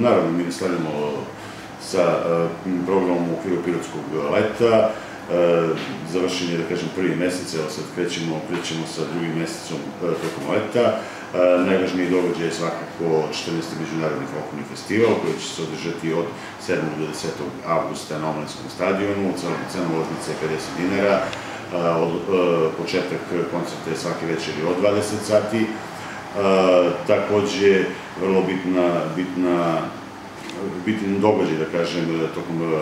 naravno, mi nastavljamo sa programom u okviru Pirotskog leta, završen je, da kažem, prvi mesec, evo sad krećemo, krećemo sa drugim mesecom tokom leta. Najvažniji događaj je svakako 14. Međunarodni folklorni festival koji će se održati od 7. do 10. avgusta na Omlanskom stadionu, cena ulaznica je 50 dinara, početak koncerta je svake večeri od 20 sati. Takođe, vrlo bitna, bitna, bitan događaj, da kažem, tokom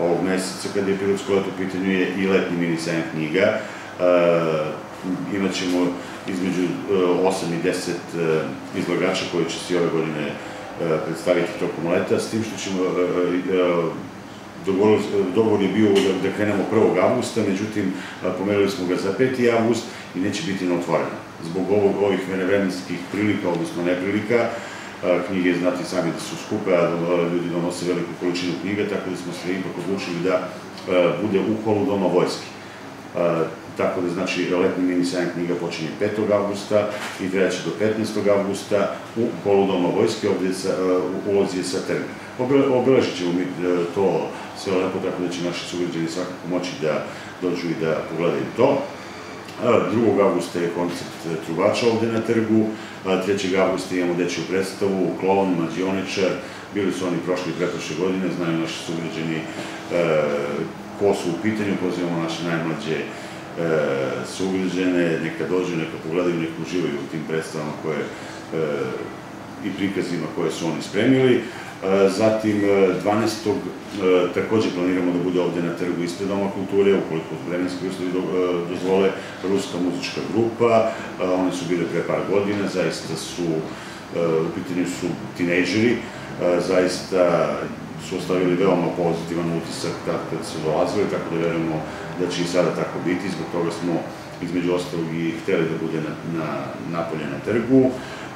ovog meseca, kada je pilotsko leto u pitanju, je i letni mini sajam knjiga. Imaćemo između 8 i 10 izlagača koji će se ove godine predstaviti tokom leta, s tim što ćemo dogovor je bio da, da krenemo 1. avgusta, međutim, pomerili smo ga za 5. avgust i neće biti na otvoreno. Zbog ovih vremenskih prilika, odnosno neprilika, knjige, znati sami da su skupe, a ljudi donose veliku količinu knjiga, tako da smo se ipak odlučili da bude u holu Doma vojske. Tako da, znači, letni mini sajam knjiga počinje 5. avgusta i treće do 15. avgusta u holu Doma vojske, u ulozi je sa termin. Obeležit ćemo mi to sve lepo, tako da će naši sugrađani svakako moći da dođu i da pogledaju to. 2. augusta je koncert trubača ovde na trgu, 3. augusta imamo dečju predstavu, klon, mađioničar, bili su oni prošli i pretprošle godine, znaju naši sugrađani ko su u pitanju, pozivamo naše najmlađe sugrađane, neka dođu, neka pogledaju, neka uživaju u tim predstavama koje i prikazima koje su oni spremili. Zatim, 12. takođe planiramo da bude ovde na trgu ispred Doma kulture, ukoliko vremenski uslovi dozvole, ruska muzička grupa, one su bile pre par godina, zaista su, u pitanju su tinejdžeri, zaista su ostavili veoma pozitivan utisak kad su dolazili, tako da verujemo da će i sada tako biti, zbog toga smo između ostalog i hteli da bude na, na, napolje na trgu.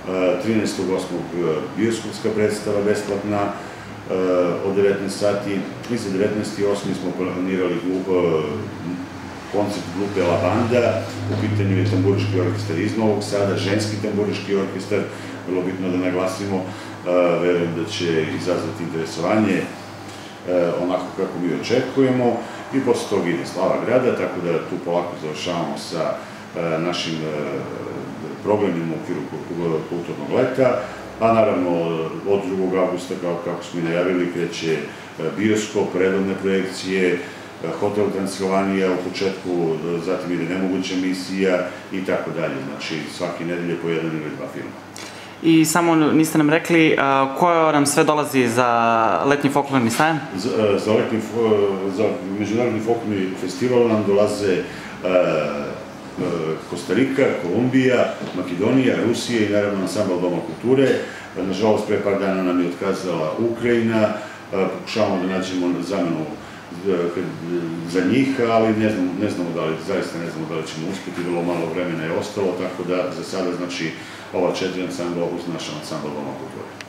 13.8. bioskopska predstava besplatna od 19 sati. Mi za 19.8. smo planirali koncert grupe Lavanda, u pitanju je tamburiški orkestar iz Novog Sada, ženski tamburiški orkestar, vrlo bitno da naglasimo, verujem da će izazvati interesovanje onako kako mi očekujemo i posle toga ide Slava grada, tako da tu polako završavamo sa našim programima u okviru kulturnog leta, a naravno od 2. augusta, kao kako smo i najavili, kreće bioskop, redovne projekcije, Hotel Transilvanija u početku, zatim ide Nemoguća misija i tako dalje. Znači, svake nedelje po jedan ili dva filma. I samo niste nam rekli ko nam sve dolazi za letnji folklorni sajam? Za, za, letni, za Međunarodni folklorni festival nam dolaze Kostarika, Kolumbija, Makedonija, Rusija i naravno ansambal Doma kulture. Nažalost, pre par dana nam je otkazala Ukrajina, pokušavamo da nađemo zamenu za njih, ali ne znamo, ne znamo da li, zaista ne znamo da li ćemo uspeti, vrlo malo vremena je ostalo, tako da za sada, znači, ova četiri ansambla uz naš ansambal Doma kulture.